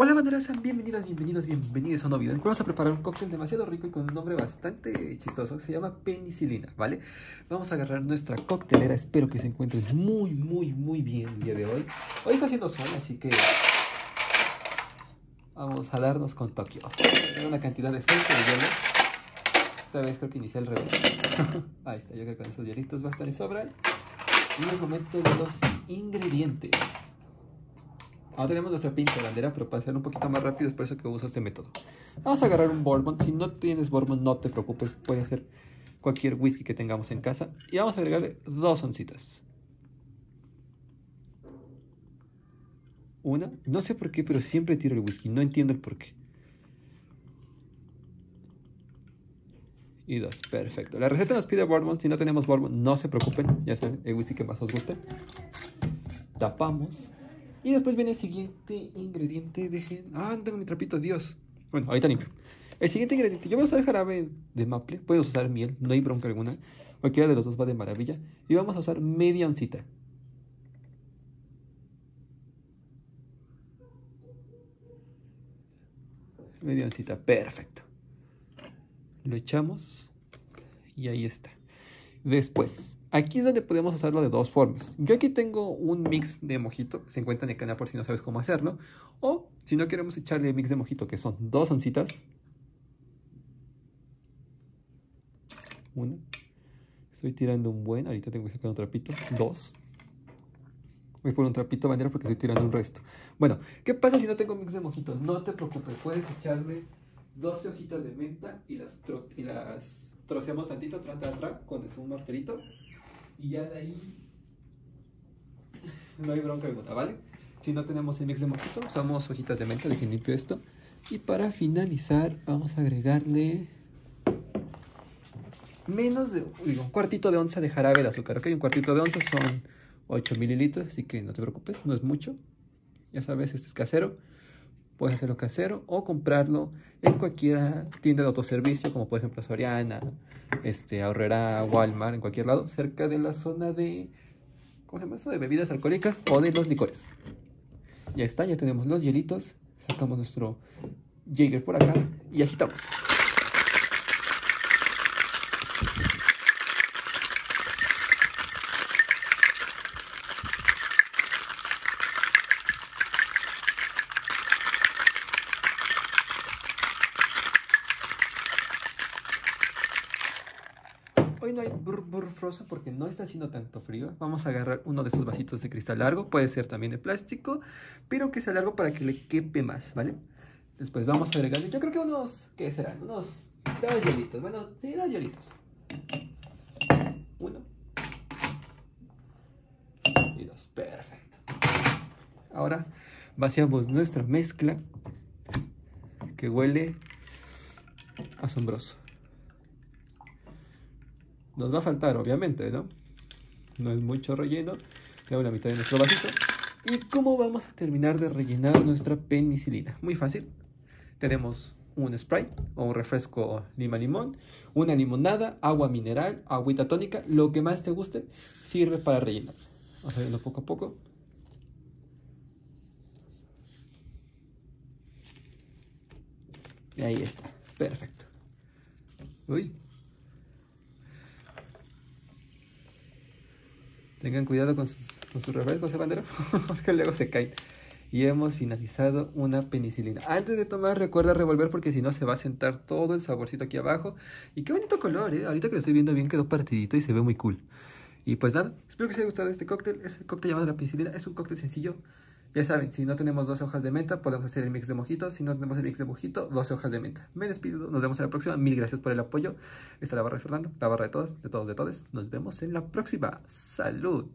Hola banderas, sean bienvenidas, bienvenidos, bienvenidos a un nuevo video. Vamos a preparar un cóctel demasiado rico y con un nombre bastante chistoso. Se llama penicilina, ¿vale? Vamos a agarrar nuestra coctelera. Espero que se encuentren muy, muy, muy bien el día de hoy. Hoy está haciendo sol, así que vamos a darnos con Tokio. Una cantidad de de hielo. Esta vez creo que inicié al revés. Ahí está, yo creo que con esos hielitos bastan y sobran. Y es momento de los ingredientes. Ahora tenemos nuestra pinta bandera, pero para hacerlo un poquito más rápido es por eso que uso este método. Vamos a agarrar un bourbon. Si no tienes bourbon, no te preocupes, puede ser cualquier whisky que tengamos en casa. Y vamos a agregarle dos oncitas. Una, no sé por qué, pero siempre tiro el whisky, no entiendo el por qué. Y dos, perfecto. La receta nos pide bourbon, si no tenemos bourbon, no se preocupen, ya saben, el whisky que más os guste. Tapamos. Y después viene el siguiente ingrediente. Dejen. Ah, tengo mi trapito, Dios. Bueno, ahorita limpio. El siguiente ingrediente. Yo voy a usar jarabe de maple. Puedes usar miel, no hay bronca alguna. Cualquiera de los dos va de maravilla. Y vamos a usar media oncita. Media oncita, perfecto. Lo echamos. Y ahí está. Después, Aquí es donde podemos hacerlo de dos formas. Yo aquí tengo un mix de mojito, se encuentra en el canal por si no sabes cómo hacerlo. O si no queremos echarle mix de mojito, que son dos oncitas. Una. Estoy tirando un buen, ahorita tengo que sacar un trapito. Dos. Voy por un trapito bandera porque estoy tirando un resto. Bueno, ¿qué pasa si no tengo mix de mojito? No te preocupes, puedes echarle 12 hojitas de menta y las, y las troceamos tantito, tra, tra, con un morterito y ya de ahí no hay bronca alguna, ¿vale? Si no tenemos el mix de mojito, usamos hojitas de menta, dejen limpio esto. Y para finalizar, vamos a agregarle menos de un cuartito de onza de jarabe de azúcar. Ok, un cuartito de onza son 8 mililitros, así que no te preocupes, no es mucho. Ya sabes, este es casero. Puedes hacerlo casero o comprarlo en cualquier tienda de autoservicio, como por ejemplo Soriana, este, Ahorrera, Walmart, en cualquier lado, cerca de la zona de. De bebidas alcohólicas o de los licores. Ya está, ya tenemos los hielitos. Sacamos nuestro Jaeger por acá y agitamos. No hay brr, frozen porque no está haciendo tanto frío. Vamos a agarrar uno de esos vasitos de cristal largo. Puede ser también de plástico, pero que sea largo para que le quepe más, ¿vale? Después vamos a agregarle, yo creo que unos, ¿qué serán? Unos dos hielitos. Bueno, sí, dos hielitos. Uno. Y dos. Perfecto. Ahora vaciamos nuestra mezcla que huele asombroso. Nos va a faltar, obviamente, ¿no? No es mucho relleno. Le la mitad de nuestro vasito. ¿Y cómo vamos a terminar de rellenar nuestra penicilina? Muy fácil. Tenemos un spray o un refresco lima limón, una limonada, agua mineral, agüita tónica, lo que más te guste, sirve para rellenar. Vamos a verlo poco a poco. Y ahí está, perfecto. Uy, Tengan cuidado con sus, con sus refrescos, bandero, porque luego se caen. Y hemos finalizado una penicilina. Antes de tomar, recuerda revolver porque si no se va a sentar todo el saborcito aquí abajo. Y qué bonito color, ¿eh? Ahorita que lo estoy viendo bien quedó partidito y se ve muy cool. Y pues nada, espero que os haya gustado este cóctel. Es el cóctel llamado la penicilina. Es un cóctel sencillo. Ya saben, si no tenemos 12 hojas de menta, podemos hacer el mix de mojito. Si no tenemos el mix de mojito, 12 hojas de menta. Me despido, nos vemos en la próxima. Mil gracias por el apoyo. Esta es la barra de Fernando, la barra de todas, de todos, de todos. Nos vemos en la próxima. ¡Salud!